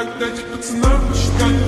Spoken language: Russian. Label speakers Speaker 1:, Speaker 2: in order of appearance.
Speaker 1: Когда дать пацанам начинает